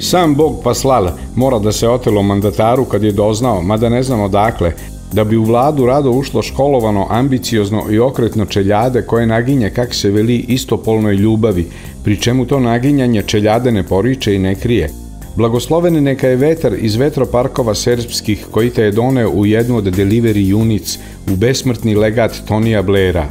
Sam Bog paslal mora da se otelo mandataru kad je doznao, mada ne znamo dakle, da bi u vladu rado ušlo školovano, ambiciozno i okretno čeljade koje naginje, kak se veli, istopolnoj ljubavi, pri čemu to naginjanje čeljade ne poriče i ne krije. Blagosloveni neka je vetar iz vetroparkova serbskih koji te je doneo u jednu od delivery unic u besmrtni legat Tonija Blera.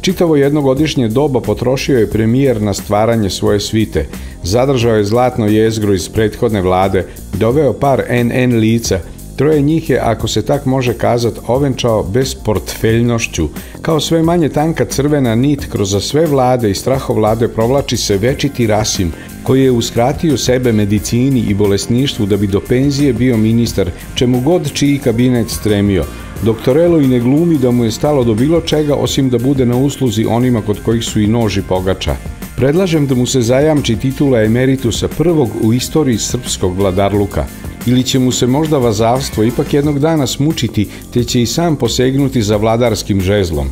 Čitavo jednogodišnje doba potrošio je premijer na stvaranje svoje svite, zadržao je zlatno jezgro iz prethodne vlade, doveo par NN lica, Troje njih je, ako se tak može kazat, ovenčao bez portfeljnošću. Kao sve manje tanka crvena nit kroz sve vlade i strahovlade provlači se večiti Rasim, koji je uskratio sebe medicini i bolesništvu da bi do penzije bio ministar, čemu god čiji kabinet stremio. Doktorelo i ne glumi da mu je stalo do bilo čega osim da bude na usluzi onima kod kojih su i noži pogača. Predlažem da mu se zajamči titula emeritusa prvog u istoriji srpskog vladarluka – ili će mu se možda vazavstvo ipak jednog dana smučiti, te će i sam posegnuti za vladarskim žezlom.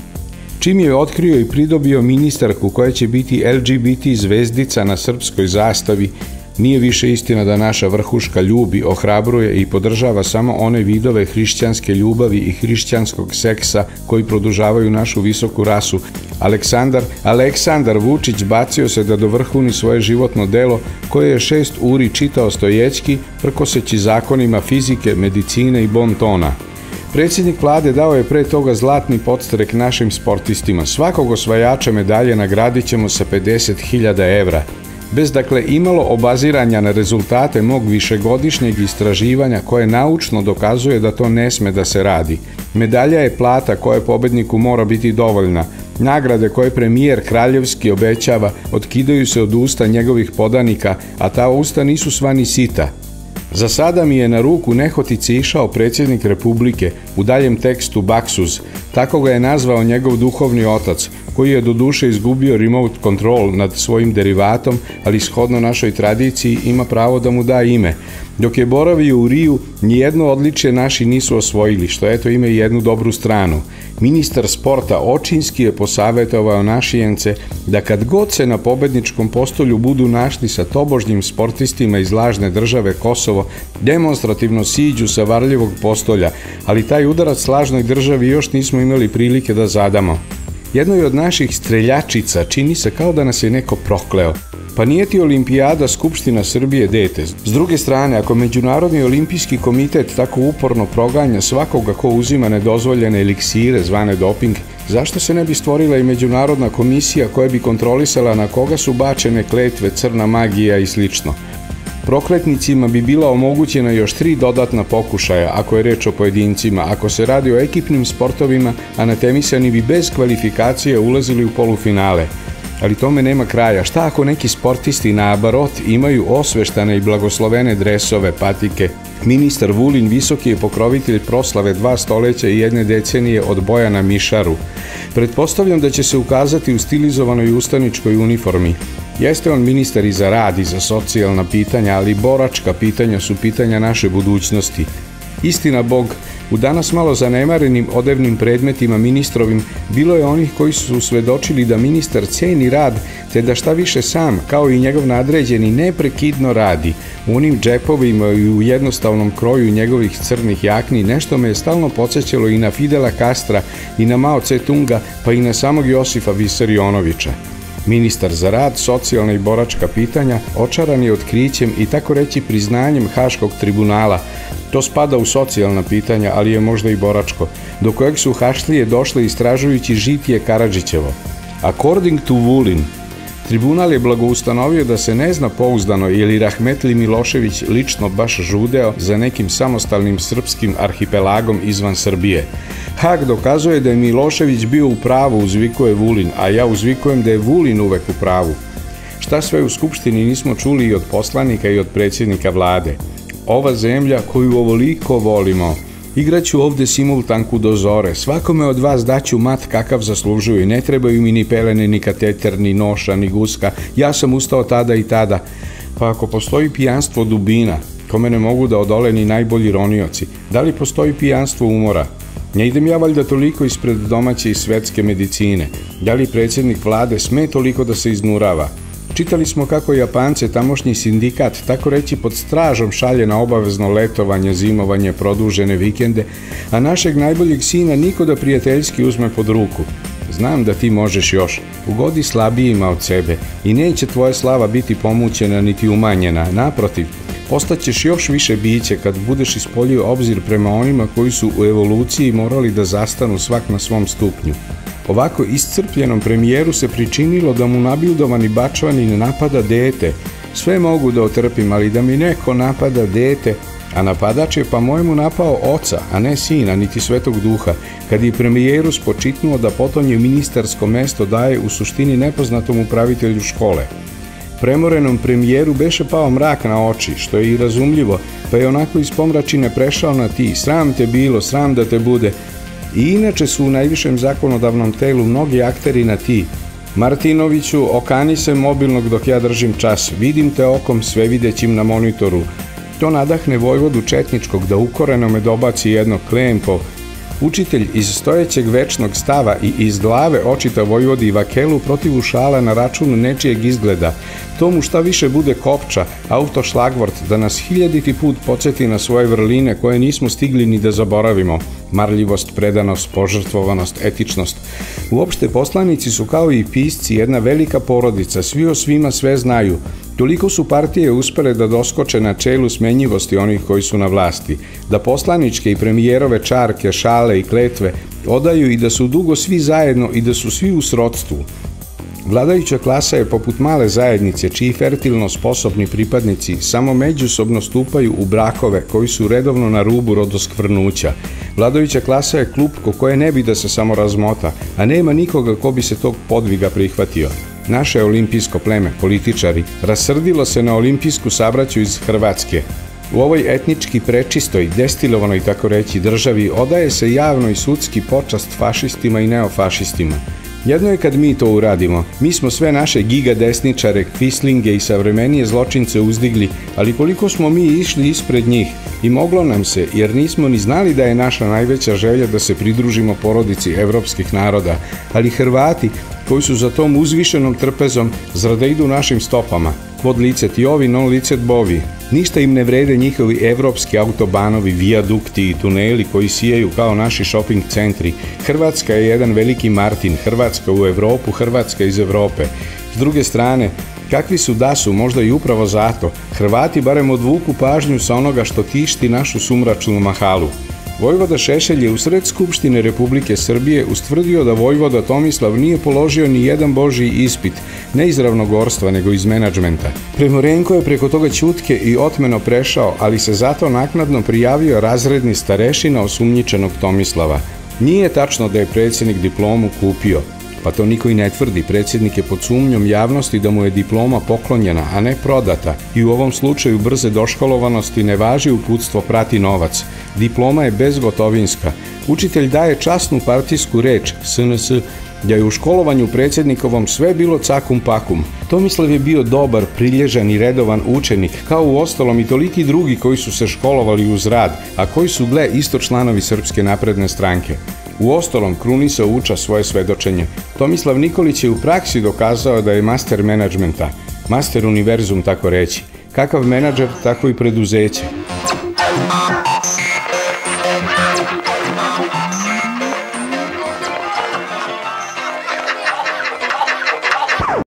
Čim je otkrio i pridobio ministarku koja će biti LGBT zvezdica na srpskoj zastavi, Nije više istina da naša vrhuška ljubi, ohrabruje i podržava samo one vidove hrišćanske ljubavi i hrišćanskog seksa koji produžavaju našu visoku rasu. Aleksandar, Aleksandar Vučić bacio se da dovrhuni svoje životno delo koje je šest uri čitao stojećki, prkoseći zakonima fizike, medicine i bon tona. Predsjednik vlade dao je pre toga zlatni podstrek našim sportistima. Svakog osvajača medalje nagradit ćemo sa 50.000 evra bez dakle imalo obaziranja na rezultate mog višegodišnjeg istraživanja koje naučno dokazuje da to ne sme da se radi. Medalja je plata koja pobedniku mora biti dovoljna. Nagrade koje premijer Kraljevski obećava otkidaju se od usta njegovih podanika, a ta usta nisu svani sita. Za sada mi je na ruku nehotice išao predsjednik Republike, u daljem tekstu Baksuz, tako ga je nazvao njegov duhovni otac, koji je do duše izgubio remote control nad svojim derivatom, ali shodno našoj tradiciji ima pravo da mu da ime. Dok je boravio u Riju, nijedno odličje naši nisu osvojili, što eto ima i jednu dobru stranu. Ministar sporta Očinski je posavetovao našijence da kad god se na pobedničkom postolju budu našli sa tobožnjim sportistima iz lažne države Kosovo, demonstrativno siđu sa varljivog postolja, ali taj udarac lažnoj državi još nismo imali prilike da zadamo. Jednoj od naših streljačica čini se kao da nas je neko prokleo. Pa nije ti olimpijada Skupština Srbije dete. S druge strane, ako Međunarodni olimpijski komitet tako uporno proganja svakoga ko uzima nedozvoljene eliksire zvane doping, zašto se ne bi stvorila i Međunarodna komisija koja bi kontrolisala na koga su bačene kletve, crna magija i slično? Prokletnicima bi bila omogućena još tri dodatna pokušaja ako je reč o pojedincima. Ako se radi o ekipnim sportovima, anatemisani bi bez kvalifikacije ulazili u polufinale. Ali tome nema kraja. Šta ako neki sportisti na abarot imaju osveštane i blagoslovene dresove, patike? Ministar Vulin visoki je pokrovitelj proslave dva stoleća i jedne decenije od Bojana Mišaru. Pretpostavljam da će se ukazati u stilizovanoj ustaničkoj uniformi. Jeste on ministar i za rad i za socijalna pitanja, ali boračka pitanja su pitanja naše budućnosti. Istina Bog, u danas malo zanemarenim odevnim predmetima ministrovim bilo je onih koji su svedočili da ministar ceni rad, te da šta više sam, kao i njegov nadređeni, neprekidno radi. U onim džepovima i u jednostavnom kroju njegovih crnih jakni nešto me je stalno podsjećalo i na Fidela Kastra, i na Mao Tse Tunga, pa i na samog Josifa Visarionovića. Ministar za rad, socijalna i boračka pitanja očaran je otkrićem i tako reći priznanjem Haškog tribunala. To spada u socijalna pitanja, ali je možda i boračko, do kojeg su Hašlije došle istražujući žitije Karadžićevo. According to Vulin, Tribunal je blagoustanovio da se ne zna pouzdano je li Rahmetli Milošević lično baš žudeo za nekim samostalnim srpskim arhipelagom izvan Srbije. Hag dokazuje da je Milošević bio u pravu, uzvikuje Vulin, a ja uzvikujem da je Vulin uvek u pravu. Šta sve u Skupštini nismo čuli i od poslanika i od predsjednika vlade. Ova zemlja koju ovoliko volimo, Igraću ovde simultanku do zore, svakome od vas daću mat kakav zaslužuju i ne trebaju mi ni pelene, ni kateter, ni noša, ni guska, ja sam ustao tada i tada. Pa ako postoji pijanstvo dubina, kome ne mogu da odole ni najbolji ronioci, da li postoji pijanstvo umora? Ne idem ja valjda toliko ispred domaće i svetske medicine. Da li predsjednik vlade sme toliko da se iznurava? Čitali smo kako Japance tamošnji sindikat tako reći pod stražom šalje na obavezno letovanje, zimovanje, produžene vikende, a našeg najboljeg sina niko da prijateljski uzme pod ruku. Znam da ti možeš još. Ugodi slabijima od sebe i neće tvoja slava biti pomućena niti umanjena. Naprotiv, postaćeš još više biće kad budeš ispolio obzir prema onima koji su u evoluciji morali da zastanu svak na svom stupnju. Ovako iscrpljenom premijeru se pričinilo da mu nabildovani bačvani ne napada dete. Sve mogu da otrpim, ali da mi neko napada dete, a napadač je pa mojemu napao oca, a ne sina, niti svetog duha, kad je premijeru spočitnuo da potonje ministarsko mesto daje u suštini nepoznatom upravitelju škole. Premorenom premijeru beše pao mrak na oči, što je i razumljivo, pa je onako iz pomračine prešao na ti, sram te bilo, sram da te bude, I inače su u najvišem zakonodavnom telu mnogi akteri na ti. Martinoviću, okani se mobilnog dok ja držim čas. Vidim te okom sve videćim na monitoru. To nadahne Vojvodu Četničkog da ukoreno me dobaci jedno klempo. Učitelj iz stojećeg večnog stava i iz glave očita Vojvodi i Vakelu protiv ušala na računu nečijeg izgleda. To mu šta više bude kopča, auto šlagvort, da nas hiljaditi put podsjeti na svoje vrline koje nismo stigli ni da zaboravimo marljivost, predanost, požrtvovanost, etičnost. Uopšte poslanici su kao i pisci jedna velika porodica, svi o svima sve znaju. Toliko su partije uspele da doskoče na čelu smenjivosti onih koji su na vlasti, da poslaničke i premijerove čarke, šale i kletve odaju i da su dugo svi zajedno i da su svi u srodstvu. Vladajuća klasa je poput male zajednice čiji fertilno sposobni pripadnici samo međusobno stupaju u brakove koji su redovno na rubu rodoskvrnuća. Vladajuća klasa je klub ko koje ne bi da se samo razmota, a nema nikoga ko bi se tog podviga prihvatio. Naše olimpijsko pleme, političari, rasrdilo se na olimpijsku sabraću iz Hrvatske, U ovoj etnički prečistoj, destilovanoj tako reći državi odaje se javno i sudski počast fašistima i neofašistima. Jedno je kad mi to uradimo. Mi smo sve naše giga desničare, kvislinge i savremenije zločince uzdigli, ali koliko smo mi išli ispred njih i moglo nam se, jer nismo ni znali da je naša najveća želja da se pridružimo porodici evropskih naroda, ali Hrvati, koji su za tom uzvišenom trpezom, zrada idu našim stopama, quod licet ovi, non licet bovi. Ništa im ne vrede njihovi evropski autobanovi, vijadukti i tuneli koji sijaju kao naši shopping centri. Hrvatska je jedan veliki Martin, Hrvatska u Evropu, Hrvatska iz Evrope. S druge strane, kakvi su da su, možda i upravo zato, Hrvati barem odvuku pažnju sa onoga što tišti našu sumračnu mahalu. Vojvoda Šešelj je u sred Skupštine Republike Srbije ustvrdio da Vojvoda Tomislav nije položio ni jedan božji ispit, ne iz ravnogorstva, nego iz menadžmenta. Premorenko je preko toga ćutke i otmeno prešao, ali se zato naknadno prijavio razredni starešina osumnjičenog Tomislava. Nije tačno da je predsjednik diplomu kupio, Pa to niko i ne tvrdi, predsjednik je pod sumnjom javnosti da mu je diploma poklonjena, a ne prodata i u ovom slučaju brze doškolovanosti ne važi uputstvo prati novac. Diploma je bezgotovinska. Učitelj daje časnu partijsku reč, SNS, da je u školovanju predsjednikovom sve bilo cakum pakum. Tomislav je bio dobar, prilježan i redovan učenik, kao u ostalom i toliki drugi koji su se školovali uz rad, a koji su, gle, isto članovi Srpske napredne stranke. U ostalom, Krunisa uča svoje svedočenje. Tomislav Nikolić je u praksi dokazao da je master menadžmenta, master univerzum tako reći. Kakav menadžer, tako i preduzeće.